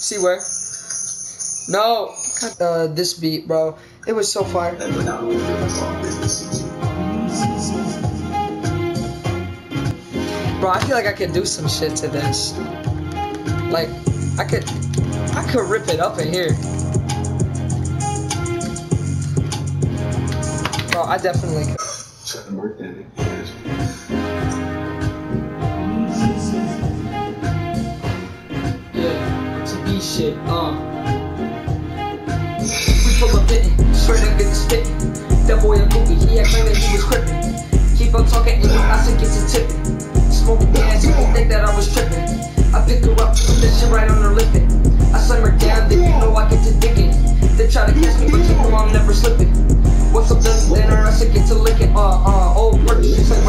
See where? No, uh, this beat, bro. It was so fire. Bro, I feel like I could do some shit to this. Like, I could, I could rip it up in here. Bro, I definitely could. Shit, uh. We pull up fitting, straight up get the spitting. That boy a goofy, he act like that he was crippin'. Keep on talking and your acid gets a tipping. Smoking gas, you think that I was trippin'. I pick her up, put that shit right on her lippin'. I slam her down, then you know I get to digging. They try to catch me, but you know I'm never slipping. What's up, then, her ass get to lickin'. Uh, uh, she's like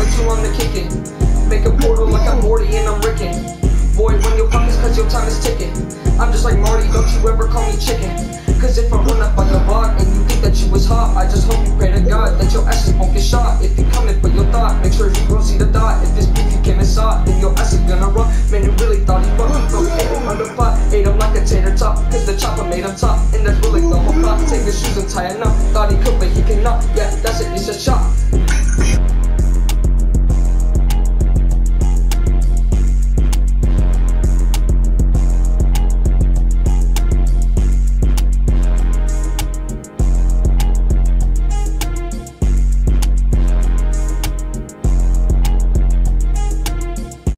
just like Marty, don't you ever call me chicken. Cause if I run up on your block and you think that you was hot, I just hope you pray to God that your asses won't get shot. If you coming for your thought, make sure you gon' see the dot. If this beef you came saw, then your ass is gonna run. Man, you really thought he fucked bro. Ate him on the pot, ate him like a tater top. Cause the chopper made him top, and that's really the whole plot. Take his shoes and tie a knot. Thought he could, but he cannot. Yeah, that's it, it's a shot.